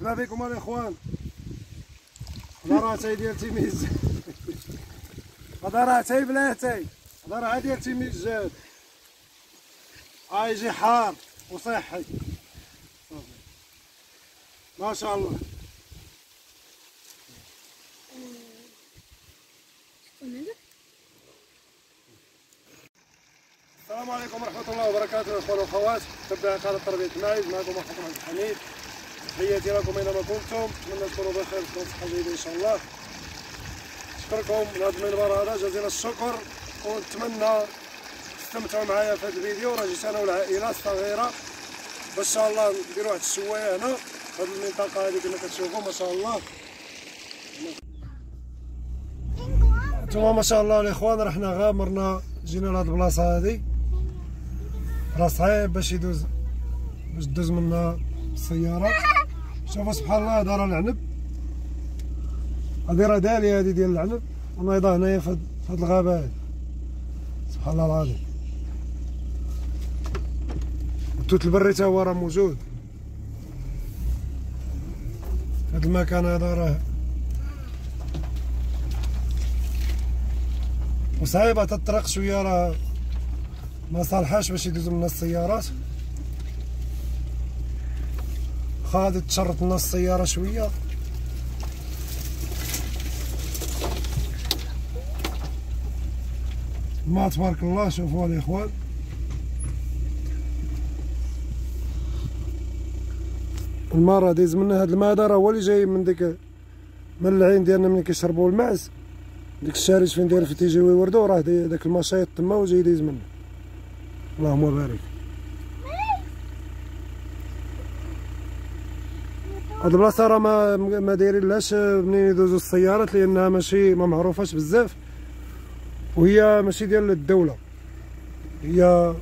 مرحبا بكم الاخوان تاي ديال تيميز تاي بلاتي راه ديال تيميز جاد يجي حار وصحي ما شاء الله السلام عليكم ورحمة الله وبركاته اخوان واخوات تبع قناة تربية الماعز معكم اخوكم عبد الحميد تحياتي لكم اينما كنتم نتمنى تكونوا بخير تكونوا بصحة جيدة إن شاء الله. نشكركم من هذا المنبر هذا جزيل الشكر. ونتمنى تستمتعوا معايا في هذا الفيديو. راه جيت أنا والعائلة الصغيرة. باش شاء الله نديروا واحد الشواية هنا. في هذه المنطقة هذه كما كتشوفوا ما شاء الله. نتوما ما شاء الله الاخوان رحنا غامرنا جينا لهاد البلاصة هادي. راه صعيب باش يدوز باش دوز منا السيارات شوفوا سبحان الله هذا راه العنب. هادي راه دالية هادي ديال العنب. ونايضة هنايا في هاد الغابة. هادي سبحان الله العظيم. التوت البري تا هو راه موجود. هاد المكان هذا راه. وصعيبة الطريق شوية راه ما صالحاش باش يدوزو منا السيارات. غادي تشرط لنا السيارة شوية. ما تبارك الله شوفوا الاخوان الماء راه دايز منا هاد الماء هذا راه هو اللي جاي من ديك من العين ديالنا ملي كيشربوا المعز ديك الشارج فين داير في تيجيو يوردو راه داك المشايط تما وجاي دايز منا اللهم بارك. هاد البلاصة راه ما ما دايرين لهاش منين يدوزو السيارات لأنها ماشي ما معروفاش بزاف. وهي ماشي ديال الدولة. هي هاد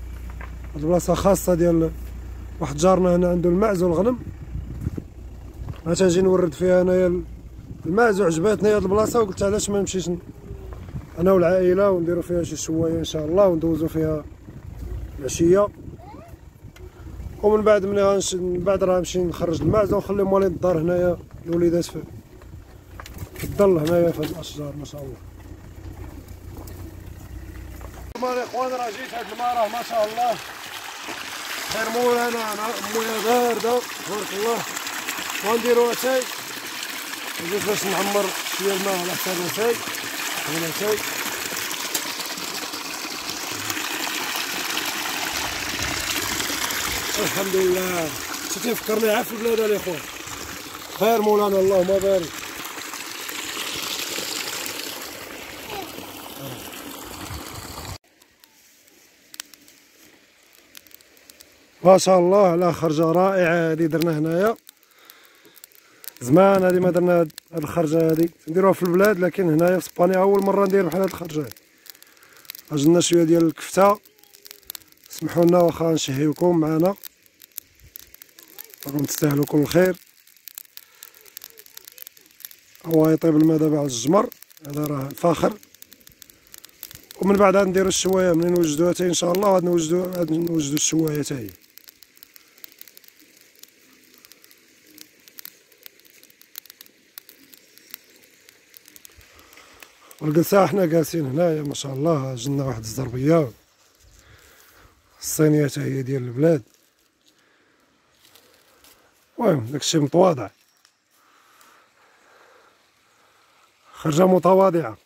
البلاصة خاصة ديال واحد جارنا هنا عنده المعز والغنم. أنا تنجي نورد فيها انايا المعز وعجباتني هاد البلاصة وقلت علاش ما نمشيش أنا والعائلة ونديرو فيها شي شوية إن شاء الله وندوزو فيها العشية. ومن بعد من غنش من بعد راه نمشي نخرج المعز ونخلي موالين الدار هنايا الوليدات في الظل هنايا في هاد الأشجار ما شاء الله. الماء الاخوان راه جيت هاد الماء راه ما شاء الله. خير أنا مويه باردة تبارك الله. ونديرو اتاي جيت باش نعمر شوية الماء على حساب اتاي هنا اتاي الحمد لله شتي فكرني عا في البلاد الاخوان خير مولانا اللهم بارك ما شاء الله على خرجه رائعه هذه درنا هنايا زمان هذه ما درنا هاد الخرجه هذه نديروها في البلاد لكن هنايا في اسبانيا اول مره ندير بحال هاد الخرجه هذه اجلنا شوية ديال الكفته سمحوا لنا واخا نشهيوكم معنا راكم تستاهلوا كل الخير هو يطيب الماء دابا على الجمر هذا راه الفاخر ومن بعد غادي نديرو الشواية منين نوجدوها حتى إن شاء الله غادي نوجدو غادي نوجدو الشواية حتى هي. والجلسة حنا جالسين هنايا ما شاء الله جلنا واحد الزربية. الصينية هي ديال البلاد. المهم داكشي متواضع خرجة متواضعة.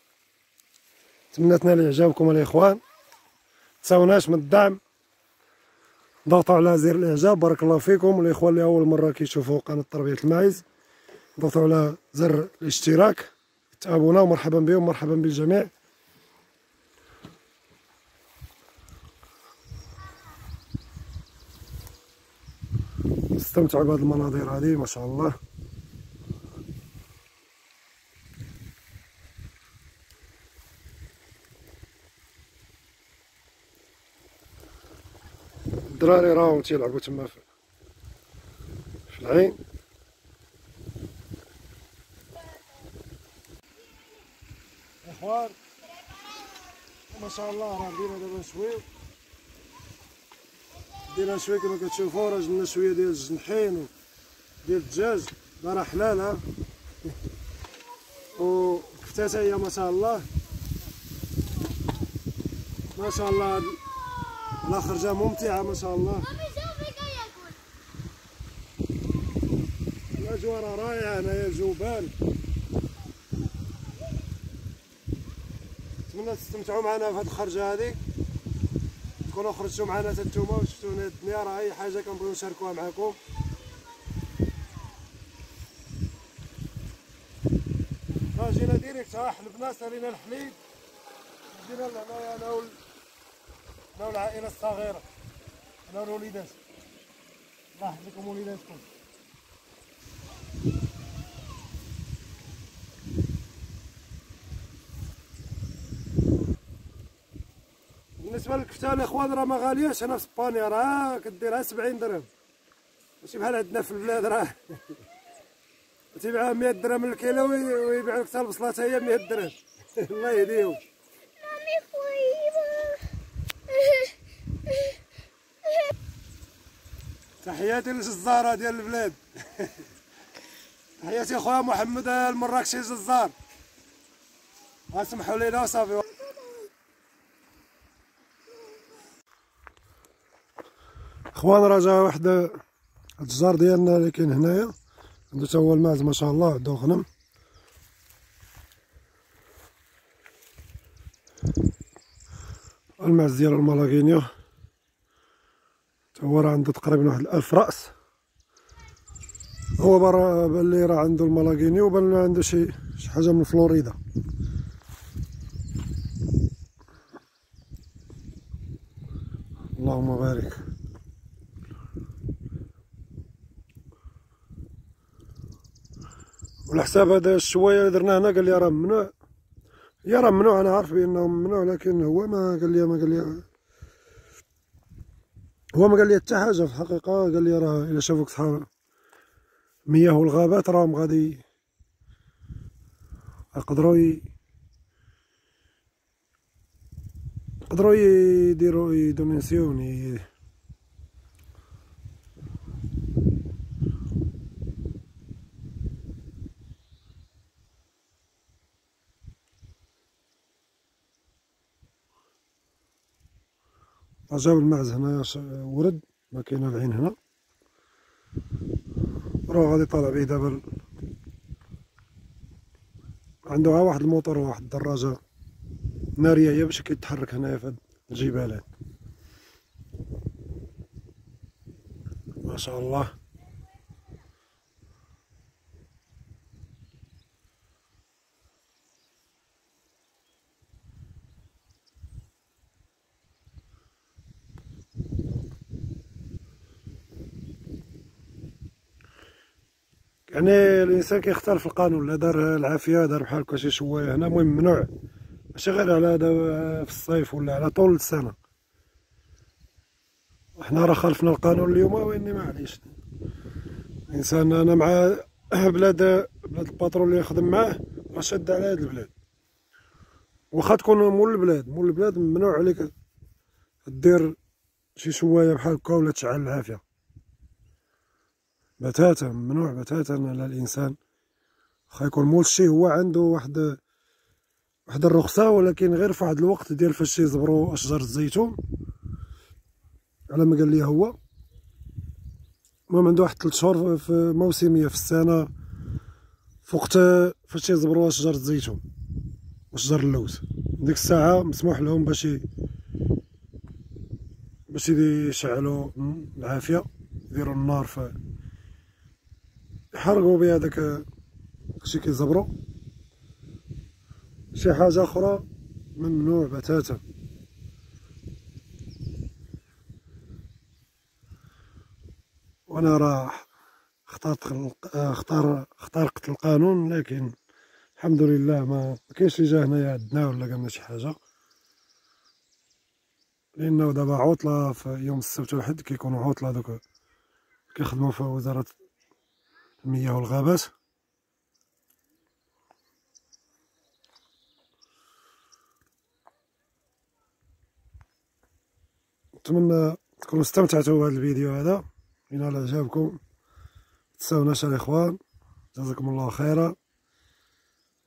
تمناتنا لإعجابكم الإخوان تساوناش من الدعم. ضغطوا على زر الإعجاب. بارك الله فيكم. والإخوان اللي أول مرة كيشوفوا قناة تربية الماعز ضغطوا على زر الاشتراك. تابونا ومرحبا بهم مرحبا بالجميع. استمتعوا بهذه المناظر هذه ما شاء الله. الدراري راهم تيلعبوا تما في العين. أخوان ما شاء الله راه بدينا دابا نشويو بدينا نشوي كما كتشوفوا راه جبنا شوية ديال الجنحين وديال الدجاج. دار حلالة وكفتاتها هي ما شاء الله. ما شاء الله لا خرجة ممتعة ما شاء الله. الأجواء راه رائعة هنايا الجوبان نتمنى تستمتعوا معنا في هذه الخرجة هذه تكونوا خرجتوا معنا حتى نتوما وشفتوا هنا الدنيا راه أي حاجة كنبغيو نشاركوها معكم راه جينا ديريكت. ها حلبنا سالينا الحليب. جينا لهنايا أنا وال أنا والعائلة الصغيرة. أنا والوليدات الله يحفظكم وليداتكم. بالنسبة للكفته الاخوان راه ما غالياش. هنا في إسبانيا راه كديرها 70 درهم. ماشي بحال عندنا في البلاد راه. تيبيعها 100 درهم الكيلو ويبيع لك حتى البصلة هي 100 درهم. الله يهديهم. تحياتي للجزارة ديال البلاد. تحياتي خويا محمد المراكشي الجزار غنسمحوا لينا وصافي. اخوان راه جا واحد الجزار ديالنا اللي كاين هنايا. عنده تا هو الماعز ما شاء الله عنده غنم. الماعز ديال ال malagueño تا هو راه عنده تقريبا واحد الألف رأس. هو برا بان لي راه عنده ال malagueño وبان عنده شي شي حاجة من فلوريدا. اللهم بارك. والحساب هذا الشويه اللي درنا هنا قال لي راه ممنوع يا راه ممنوع أنا عارف بأنه ممنوع لكن هو ما قال لي ما قال لي هو ما قال لي حتى حاجة في الحقيقة قال لي راه إلا شافوك صحاب مياه والغابات راهم غادي يقدروا. يقدروا يديروا يدومينسيون جاب المعز هنايا ورد ما كاينة العين هنا. راه غادي طالع بيه دابا عنده غا واحد الموتور وواحد الدراجة نارية هي باش كيتحرك هنايا في الجبال ما شاء الله. يعني الإنسان كيختار في القانون لا دار العافية دار بحال هكا شي شوية. هنا المهم ممنوع ماشي غير على في الصيف ولا على طول السنة. حنا راه خالفنا القانون اليوم وإني معليش. الإنسان أنا مع بلاد بلاد الباترول اللي يخدم معاه راه شاد على هاد البلاد. واخا تكون مول البلاد مول البلاد ممنوع عليك دير شي شوية بحال هكا ولا تشعل العافية. بتاتا ممنوع بتاتا على الإنسان. خا يكون مول الشي هو عنده واحد واحد الرخصة ولكن غير في واحد الوقت ديال فاش يزبروا أشجار الزيتون. على ما قال لي هو. المهم عنده واحد 3 شهور في موسمية في السنة في وقت فاش يزبروا أشجار الزيتون وشجر اللوز ديك الساعة مسموح لهم باش باش يشعلوا العافية يديروا النار في يحرقوا بها داك داكشي كيزبرو شي حاجة أخرى ممنوع بتاتا. وأنا راه اخترت اختار اخترقت القانون لكن الحمد لله ما كاينش اللي جا هنايا عندنا ولا قالنا شي حاجة. لأنه دابا عطلة في يوم السبت والحد كيكونوا عطلة دوك كيخدموا في وزارة المياه والغابات نتمنى تكونوا استمتعتوا بهذا الفيديو هذا. إن عجبكم تنساوناش الاخوان جزاكم الله خيرا.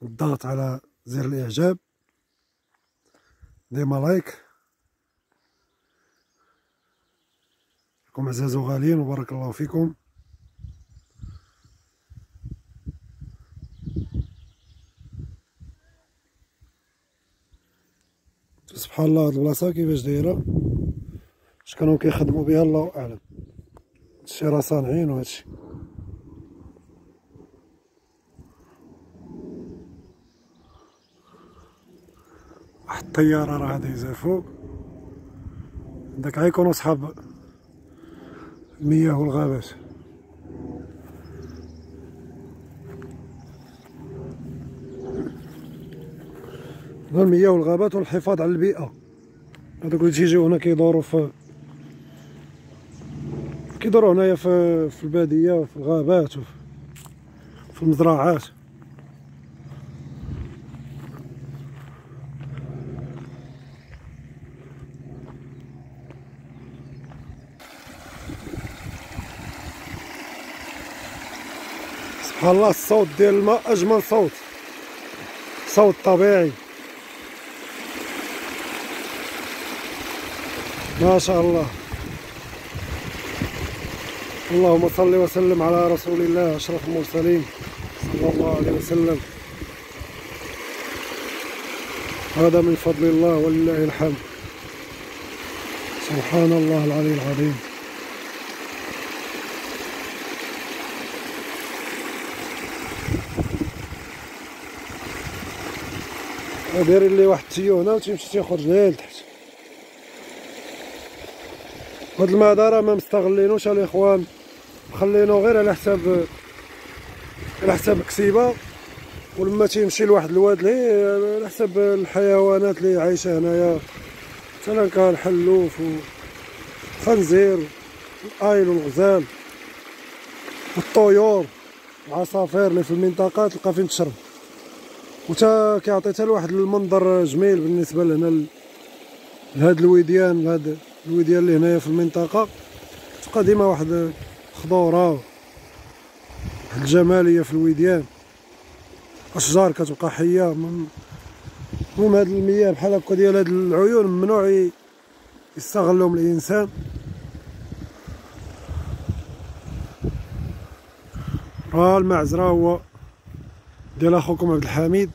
الضغط على زر الإعجاب. ديما لايك. راكم عزاز وغاليين وبارك الله فيكم. سبحان الله هاد البلاصه كيفاش دايره اش كانوا كيخدموا بها الله أعلم. هادشي راه صانعين وهادشي واحد الطياره راه دايزه فوق داك غيكونوا صحاب المياه والغابات. المياه والغابات والحفاظ على البيئة. هذوك اللي تيجيو هنا كيدورو في كيدورو هنايا في في البادية وفي الغابات وفي في المزرعات. سبحان الله الصوت ديال الماء أجمل صوت. صوت طبيعي. ما شاء الله. اللهم صل وسلم على رسول الله أشرف المرسلين. صلى الله عليه وسلم. هذا من فضل الله ولله الحمد. سبحان الله العلي العظيم. دايرين لي واحد التيو هنا وتيمشي تيخرج ليه هاد الماء راه ما مستغلينوش الاخوان مخلينو غير على حساب على حساب الكسيبه ولما تيمشي لواحد الواد ليه على حساب الحيوانات اللي عايشة هنايا. مثلا كالحلوف وخنزير الأيل والغزال والطيور العصافير اللي في المنطقة تلقى فين تشرب. وتا كيعطي حتى لواحد المنظر جميل بالنسبة لهنا لهاد الوديان لهاد الوديان اللي هنايا في المنطقة تبقى ديما واحد خضورة واحد الجماليه في الوديان. أشجار كتبقى حية. المهم هاد المياه بحال هكا ديال هاد العيون ممنوع يستغلهم الإنسان. راه المعزرة هو ديال أخوكم عبد الحميد.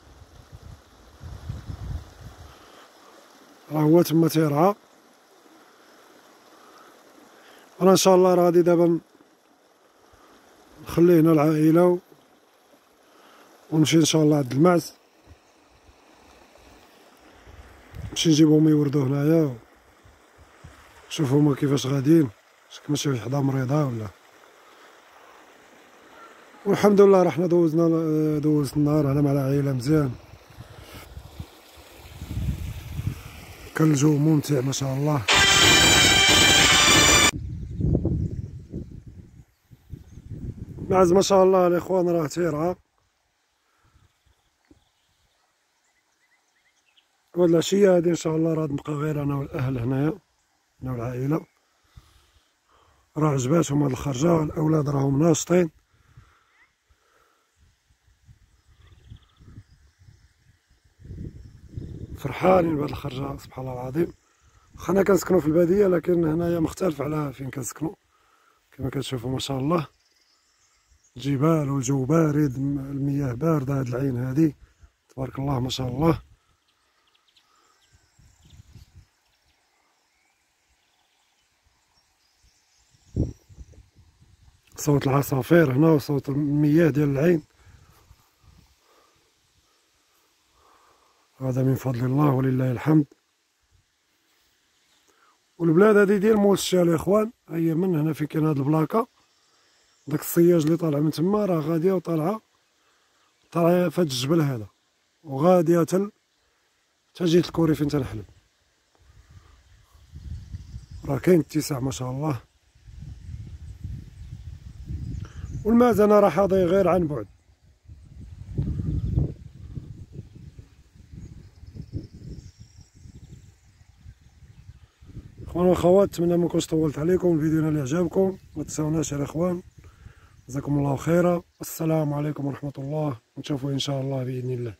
راه هو تما تيرعى. أنا إن شاء الله راه غادي دابا. نخلي هنا العائله ونمشي إن شاء الله عند المعز. نمشي نجيبهم يوردو هنايا نشوفو هما كيفاش غاديين. كما شي وحده مريضة ولا. والحمد لله رحنا دوزنا دوزت النهار هنا مع العائلة مزيان. كان الجو ممتع ما شاء الله. معز ما شاء الله الإخوان راه تيرعى وهاد العشية هادي إن شاء الله راه نبقى غير أنا والأهل هنايا أنا والعائلة. راه عجباتهم هاد الخرجة الأولاد راهم ناشطين. فرحانين بهاد الخرجة سبحان الله العظيم. خنا كنسكنو في البادية لكن هنايا مختلف على فين كنسكنو كما كتشوفوا ما شاء الله. جبال والجو بارد المياه باردة هاد العين هادي. تبارك الله ما شاء الله. صوت العصافير هنا وصوت المياه ديال العين. هذا من فضل الله ولله الحمد. والبلاد هذه ديال مول الشال إخوان هي من هنا في كاين هاد البلاكة. داك الصياج اللي طالع من تما راه غاديه وطالعه طالعه في هاد الجبل هذا. وغاديه تل حتى جيت الكوري فين تنحلب راه كاين اتساع ما شاء الله. والمازنة راه حاضي غير عن بعد. أخوان وأخوات نتمنى ما نكونش طولت عليكم. الفيديو نال اعجابكم ما تنساوناش يا إخوان. جزاكم الله خيرا. السلام عليكم ورحمة الله. نشوفوا إن شاء الله بإذن الله.